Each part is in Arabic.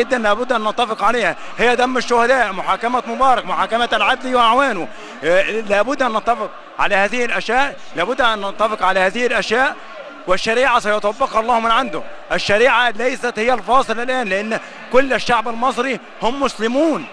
جدا لابد أن نتفق عليها. هي دم الشهداء محاكمة مبارك محاكمة العدل وأعوانه. آه، لابد أن نتفق على هذه الأشياء لابد أن نتفق على هذه الأشياء والشريعة سيطبقها الله من عنده. الشريعة ليست هي الفاصل الآن لأن كل الشعب المصري هم مسلمون.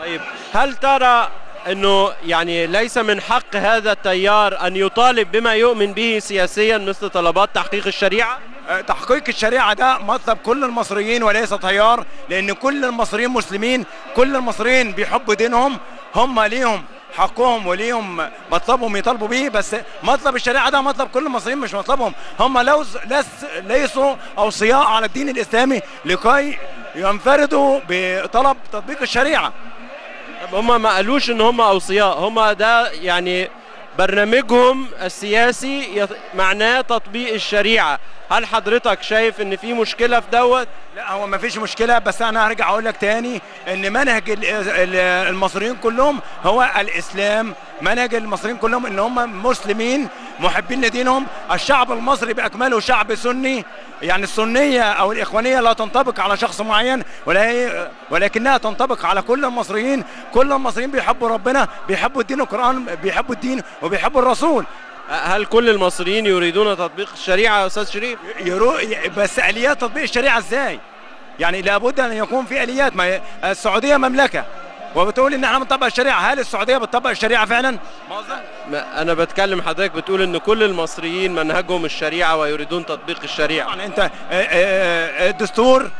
طيب هل ترى أنه يعني ليس من حق هذا التيار أن يطالب بما يؤمن به سياسيا مثل طلبات تحقيق الشريعة؟ آه، تحقيق الشريعة ده مطلب كل المصريين وليس تيار لأن كل المصريين مسلمين كل المصريين بيحبوا دينهم هم ليهم حقهم وليهم مطلبهم يطالبوا بيه بس مطلب الشريعة ده مطلب كل المصريين مش مطلبهم. هم لو ليسوا اوصياء على الدين الإسلامي لكي ينفردوا بطلب تطبيق الشريعة. طب هم ما قالوش إن هم أوصياء هم ده يعني برنامجهم السياسي معناه تطبيق الشريعة. هل حضرتك شايف إن في مشكلة في دوت؟ لا هو ما فيش مشكلة بس أنا هرجع أقول لك تاني إن منهج ال- ال- المصريين كلهم هو الإسلام. منهج المصريين كلهم إن هم مسلمين محبين لدينهم. الشعب المصري بأكمله شعب سني. يعني السنية أو الإخوانية لا تنطبق على شخص معين ولكنها تنطبق على كل المصريين. كل المصريين بيحبوا ربنا بيحبوا الدين القرآن بيحبوا الدين وبيحبوا الرسول. هل كل المصريين يريدون تطبيق الشريعة يا أستاذ شريف؟ يرو... بس آليات تطبيق الشريعة إزاي؟ يعني لابد أن يكون في آليات. ما السعودية مملكة. وبتقول إن إحنا بنطبق الشريعة. هل السعودية بتطبق الشريعة فعلا؟ أنا بتكلم حضرتك بتقول إن كل المصريين منهجهم الشريعة ويريدون تطبيق الشريعة. طبعا أنت آه، آه، آه، الدستور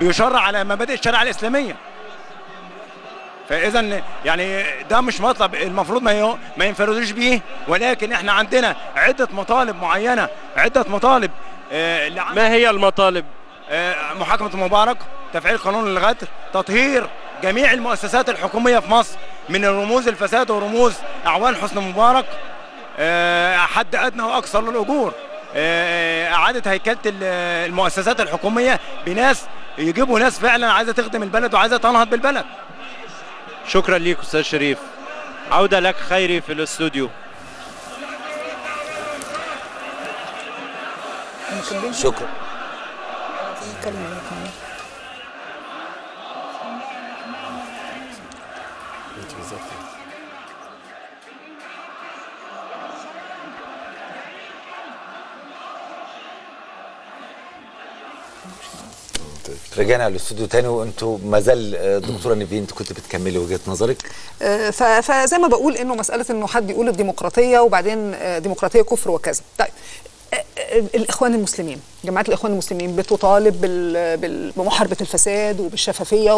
بيشرع على مبادئ الشريعة الإسلامية. فاذا يعني ده مش مطلب المفروض ما ما ينفردوش بيه. ولكن إحنا عندنا عدة مطالب معينة. عدة مطالب ما هي المطالب؟ محاكمة مبارك تفعيل قانون الغدر تطهير جميع المؤسسات الحكومية في مصر من رموز الفساد ورموز أعوان حسن مبارك آه، حد أدنى وأقصى للأجور. آه، إعادة هيكلة ال- المؤسسات الحكومية بناس يجيبوا ناس فعلا عايزة تخدم البلد وعايزة تنهض بالبلد. شكرا ليك أستاذ شريف. عودة لك خيري في الاستوديو. شكرا. رجعنا الاستوديو تاني وانتوا ما زال آه، دكتورة نيفين انت كنت بتكملي وجهة نظرك. آه، فزي ما بقول انه مسألة إنه حد يقول الديمقراطية وبعدين آه، ديمقراطية كفر وكذا. طيب الإخوان المسلمين جماعة الإخوان المسلمين بتطالب بمحاربة الفساد وبالشفافية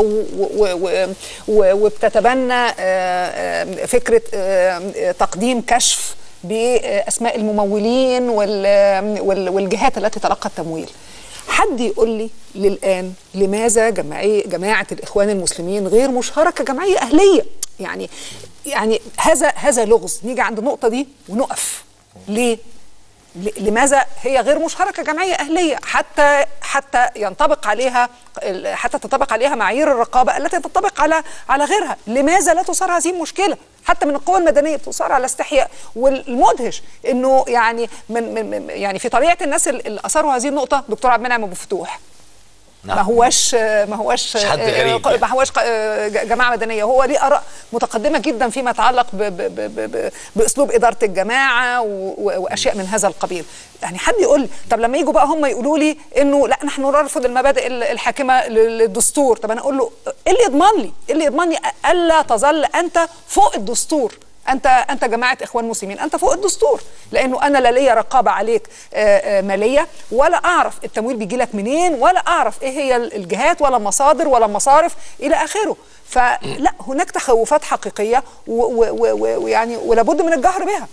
وبتتبنى آه، آه، فكرة آه، تقديم كشف بأسماء الممولين وال- وال- والجهات التي تلقى التمويل. حد يقول لي للآن لماذا جمعية جماعة الإخوان المسلمين غير مشهرة كجمعية أهلية؟ يعني يعني هذا هذا لغز. نيجي عند النقطة دي ونقف. ليه؟ لماذا هي غير مشهرة كجمعية أهلية؟ حتى حتى ينطبق عليها حتى تنطبق عليها معايير الرقابة التي تنطبق على على غيرها. لماذا لا تثار هذه المشكلة؟ حتى من القوى المدنية بتثار على استحياء. والمدهش إنه يعني من, من يعني في طبيعة الناس اللي اثاروا هذه النقطة دكتور عبد المنعم أبو فتوح. ما هوش ما هوش حد آه، غريب يعني. ما هوش آه، جماعة مدنية. هو ليه آراء متقدمة جدا فيما يتعلق ب ب ب ب ب بأسلوب إدارة الجماعة وأشياء من هذا القبيل. يعني حد يقول لي طب لما يجوا بقى هم يقولوا لي إنه لا نحن نرفض المبادئ ال- الحاكمة لل- للدستور. طب أنا أقول له إيه اللي يضمن لي؟ إيه اللي يضمن لي ألا تظل أنت فوق الدستور؟ أنت أنت جماعة إخوان مسلمين أنت فوق الدستور لأنه أنا لا ليا رقابة عليك آه، آه، مالية ولا أعرف التمويل بيجي لك منين ولا أعرف إيه هي الجهات ولا مصادر ولا مصارف إلى آخره. فلا هناك تخوفات حقيقية ويعني ولابد من الجهر بها.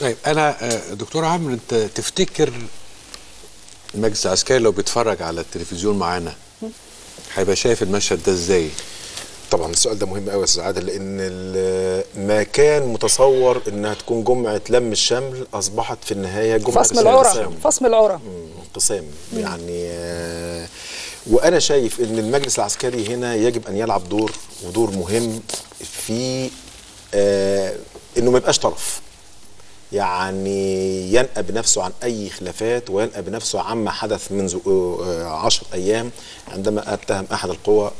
طيب أنا آه، دكتور عمرو أنت تفتكر المجلس العسكري لو بيتفرج على التلفزيون معانا هيبقى شايف المشهد ده إزاي؟ طبعا السؤال ده مهم قوي يا أستاذ عادل لأن ما كان متصور إنها تكون جمعة لم الشمل أصبحت في النهاية جمعة فصم العرى. فصم العرى انقسام يعني آه، وأنا شايف إن المجلس العسكري هنا يجب أن يلعب دور ودور مهم في آه، إنه ما يبقاش طرف يعني ينأى بنفسه عن أي خلافات وينأى بنفسه عما حدث منذ آه، عشر أيام عندما أتهم أحد القوى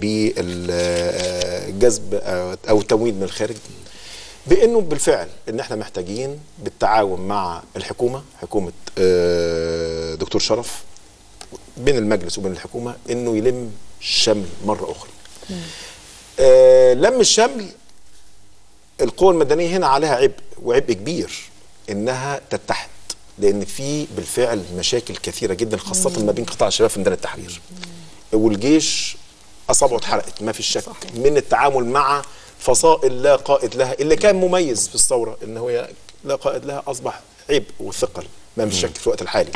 بالجذب آه، أو التمويل من الخارج بإنه بالفعل إن إحنا محتاجين بالتعاون مع الحكومة حكومة آه، دكتور شرف بين المجلس وبين الحكومة إنه يلم الشمل مرة أخرى. آه، لم الشمل القوى المدنية هنا عليها عبء وعبء كبير إنها تتحد لأن في بالفعل مشاكل كثيرة جدا خاصة ما بين قطاع الشباب في ميدان التحرير. والجيش اصابعه اتحرقت ما في شك. من التعامل مع فصائل لا قائد لها اللي كان مميز في الثورة إن هو لا قائد لها أصبح عبء وثقل. ما في شك في الوقت الحالي.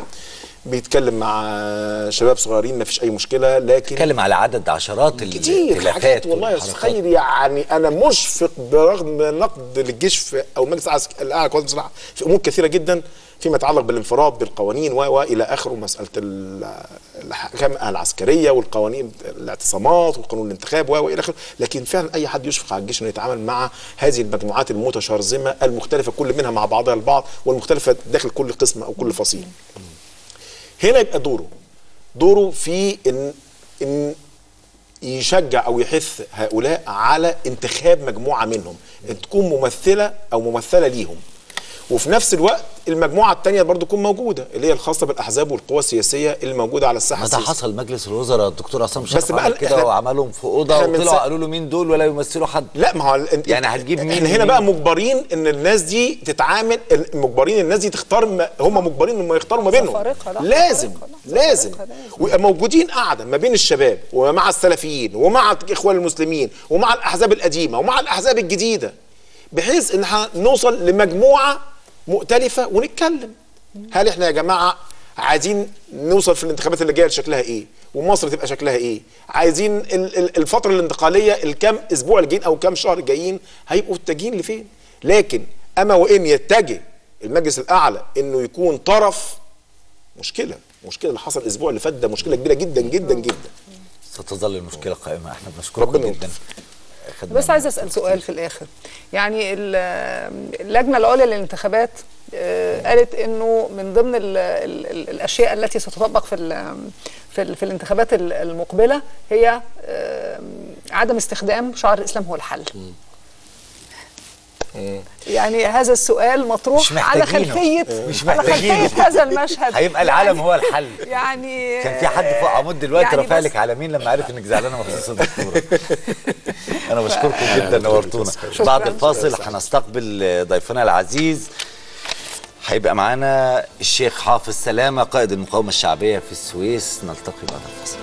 بيتكلم مع شباب صغيرين ما فيش أي مشكلة لكن اتكلم على عدد عشرات كتير حاجات والله يا. خير يعني أنا مشفق برغم نقد للجيش في أو المجلس العسك- الأعلى للقوات المسلحه في أمور كثيرة جدا. فيما يتعلق بالانفراد بالقوانين والى آخره مسألة ال- الاحكام العسكرية والقوانين الاعتصامات وقانون الانتخاب وإلى آخره. لكن فعلا أي حد يشفق على الجيش إنه يتعامل مع هذه المجموعات المتشرذمة المختلفة كل منها مع بعضها البعض والمختلفة داخل كل قسم أو كل فصيل. هنا يبقى دوره. دوره في ان إن يشجع أو يحث هؤلاء على انتخاب مجموعة منهم إن تكون ممثلة أو ممثلة ليهم. وفي نفس الوقت المجموعة الثانية برضو تكون موجودة اللي هي الخاصة بالأحزاب والقوى السياسية اللي موجوده على الساحة ما ده. حصل مجلس الوزراء الدكتور عصام بس شرف بقى عمل كده وعملهم في أوضة وطلعوا قالوا له مين دول ولا يمثلوا حد لا ما هو يعني هتجيب مين إحنا هنا؟ بقى مجبرين إن الناس دي تتعامل مجبرين الناس دي تختار ما هم مجبرين إن هم يختاروا ما بينهم لا، لازم لا، لازم فارقة، لازم. ويبقى موجودين قاعدة ما بين الشباب ومع السلفيين ومع الإخوان المسلمين ومع الأحزاب القديمة ومع الأحزاب الجديدة بحيث إن إحنا نوصل لمجموعة مؤتلفة ونتكلم. هل إحنا يا جماعة عايزين نوصل في الانتخابات اللي جاية شكلها إيه؟ ومصر تبقى شكلها إيه؟ عايزين ال- ال- الفترة الانتقالية الكام أسبوع الجايين أو كام شهر الجايين هيبقوا متجهين لفين؟ لكن أما وإن يتجه المجلس الأعلى إنه يكون طرف مشكلة مشكلة اللي حصل الأسبوع اللي فات ده مشكلة كبيرة جدا جدا جدا. ستظل المشكلة قائمة. إحنا بنشكركم ربنا جدا. خدنا بس عايزة أسأل سؤال في الآخر. يعني ال- اللجنة العليا للانتخابات آه، قالت إنه من ضمن ال ال ال الأشياء التي ستطبق في ال في, ال في الانتخابات ال- المقبلة هي آه، عدم استخدام شعار الإسلام هو الحل. يعني هذا السؤال مطروح مش على. خلفيه مش على. خلفية هذا المشهد. هيبقى العالم هو الحل. يعني كان في حد فوق عمود دلوقتي يعني رافع لك على مين لما عرف إنك زعلانه مخصوص الدكتوره أنا بشكركم جدا نورتونا. بعد الفاصل هنستقبل ضيفنا العزيز. هيبقى معانا الشيخ حافظ سلامة قائد المقاومة الشعبية في السويس. نلتقي بعد الفاصل.